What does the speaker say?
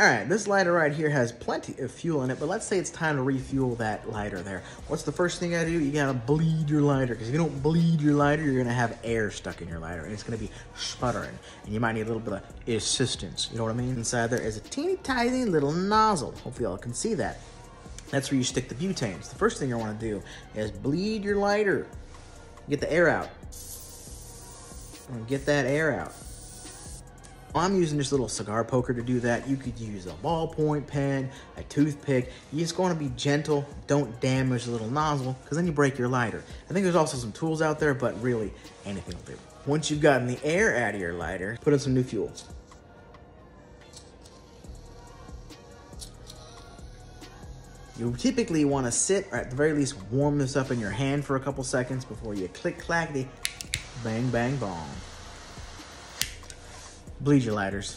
All right, this lighter right here has plenty of fuel in it, but let's say it's time to refuel that lighter there. What's the first thing you gotta do? You gotta bleed your lighter, because if you don't bleed your lighter, you're gonna have air stuck in your lighter, and it's gonna be sputtering, and you might need a little bit of assistance, you know what I mean? Inside there is a teeny tiny little nozzle. Hopefully y'all can see that. That's where you stick the butanes. The first thing you wanna do is bleed your lighter. Get the air out. Get that air out. I'm using this little cigar poker to do that. You could use a ballpoint pen, a toothpick. You just want to be gentle. Don't damage the little nozzle because then you break your lighter. I think there's also some tools out there, but really anything will do. Once you've gotten the air out of your lighter, put in some new fuel. You typically want to sit, or at the very least warm this up in your hand for a couple seconds before you click clack the bang bang bong bleed your lighters.